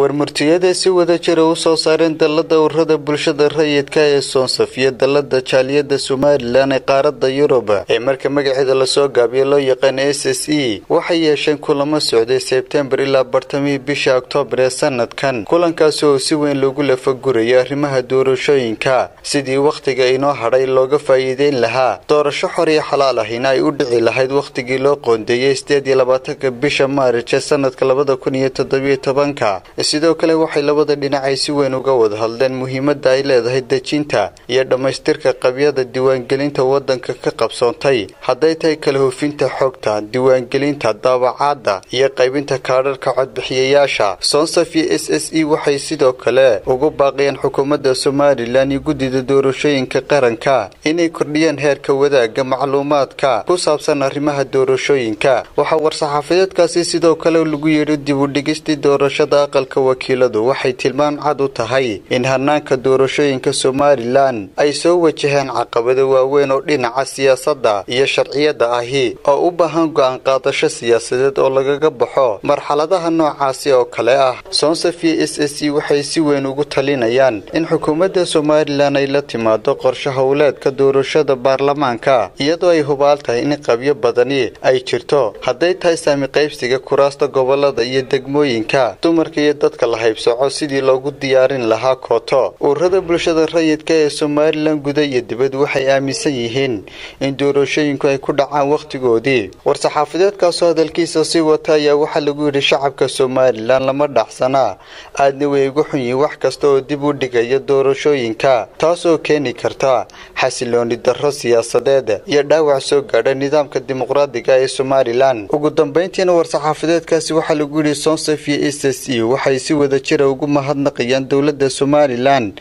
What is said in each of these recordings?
warmurtiyada si wada jira u soo saareen dalada ururada bulshada rayidka ee soonsaf iyo dalada jaaliyada somalilan ee qaarada yurub ee marka magaceeda la soo gaabiyo loo yaqaan s s e waxay yeesheen kulamo socday sebtembar ilaa bartamihii bisha oktoobar ee sanadkan. Kulankaasi oo si weyn loogu lafagurayo arrimaha doorashooyinka sidii wakhtiga inoo hadhay looga faa'iideyn lahaa. Doorasho xor iyo xalaal ahina ay u dhici lahayd wakhtigii loo qoondeeyey sideed iyo labaatanka bisha maarij ee sanadka labada kun iyo toddobiyo tobanka sidoo kale waxay labada dhinacay si weyn uga wada hadleen muhiimadda ay leedahay dejinta iyo dhammaystirka qabyada diiwaangelinta waddanka ka qabsoontay. Hadday tahay kala hufinta xogta diiwaangelinta daabacaadda iyo qaybinta kaadharka codbixiyayaasha soonsaf iyo s s e waxay sidoo kale ugu baaqayeen xukuumadda somalilan iyo guddida doorashooyinka qaranka inay kordhiyaan heerka wadaagga macluumaadka ku saabsan arrimaha doorashooyinka. Waxaa war-saxaafadeedkaasi sidoo kale lagu yidhi dib u dhigistii doorashada aqalka wakiiladu waxay tilmaan cad u tahay in hanaanka doorashooyinka somalilan ay soo wajaheen caqabado waaweyn oo dhinaca siyaasadda iyo sharciyadda ahi oo u baahan go'aan qaadasho siyaasadeed oo lagaga baxo marxaladaha noocaasi oo kale ah. Soonsaf iyo s s e waxay si weyn ugu talinayaan in xukuumadda somalilan ay la timaado qorshe howleedka doorashada baarlamaanka iyadoo ay hubaal tahay in qabyo badani ay jirto. Hadday tahay saami qaybsiga kuraasta gobollada iyo degmooyinka dumarka iyo dadka la haybsoco sidii loogu diyaarin lahaa kooto. Ururada bulshada rayidka ee somalilan guda iyo dibad waxay aaminsan yihiin in doorashooyinku ay ku dhacaan wakhtigoodii war-saxaafadeedkaasoo hadalkiisa sii wata ayaa waxaa lagu yidhi shacabka somalilan lama dhaxsanaa aadna way ugu xun yihiin wax kasta oo dib u dhigaya doorashooyinka taasoo keeni karta xasilooni darro siyaasadeed iyo dhaawac soo gaadha nidaamka dimuqraadiga ee somalilan. Ugu dambayntiina war-saxaafadeedkaasi waxaa lagu yidhi sonsaf iyo s s e waxay si wada jira ugu mahadnaqayaan dowladda somalilan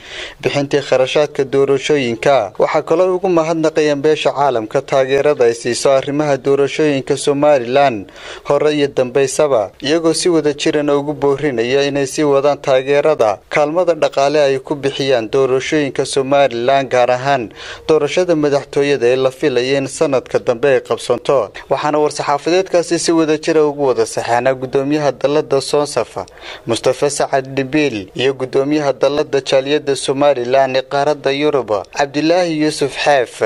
bixintii kharashaadka doorashooyinka. Waxaa kaloo ugu mahadnaqayaan beesha caalamka taageerada ay siiso arrimaha doorashooyinka somalilan hore iyo dambaysaba iyagoo si wada jirana ugu boorinaya inay sii wadaan taageerada kaalmada dhaqaale ay ku bixiyaan doorashooyinka somalilan gaar ahaan doorashada madaxtooyada ee la filaya in sanadka dambe ay qabsanto. Waxaana war-saxaafadeedkaasi si wada jira ugu wada saxeexnaa gudoomiyaha dalada soonsafa mustafa sacad dhibiil iyo gudoomiyaha dalada jaaliyada somalilan ee qaarada yurub cabdilaahi yuusuf xeef